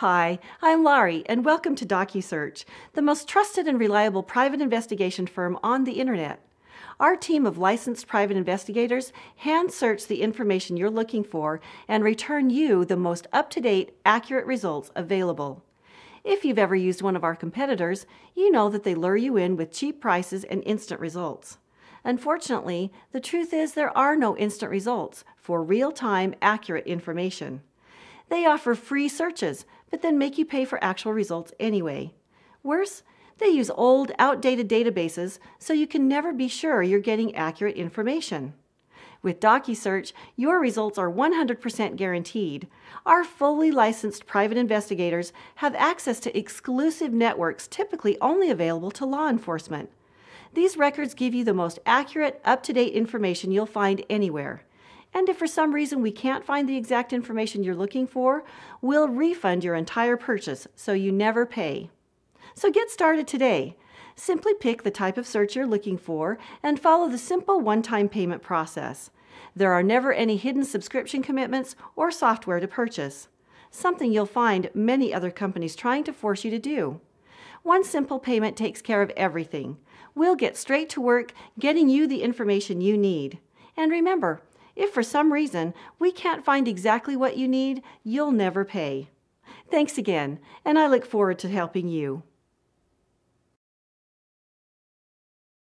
Hi, I'm Laurie, and welcome to DocuSearch, the most trusted and reliable private investigation firm on the internet. Our team of licensed private investigators hand search the information you're looking for and return you the most up to date, accurate results available. If you've ever used one of our competitors, you know that they lure you in with cheap prices and instant results. Unfortunately, the truth is there are no instant results for real time, accurate information. They offer free searches, but then make you pay for actual results anyway. Worse, they use old, outdated databases so you can never be sure you're getting accurate information. With DocuSearch, your results are 100% guaranteed. Our fully licensed private investigators have access to exclusive networks typically only available to law enforcement. These records give you the most accurate, up to date information you'll find anywhere. And if for some reason we can't find the exact information you're looking for, we'll refund your entire purchase so you never pay. So get started today. Simply pick the type of search you're looking for and follow the simple one time payment process. There are never any hidden subscription commitments or software to purchase, something you'll find many other companies trying to force you to do. One simple payment takes care of everything. We'll get straight to work getting you the information you need. And remember, if for some reason we can't find exactly what you need, you'll never pay. Thanks again, and I look forward to helping you.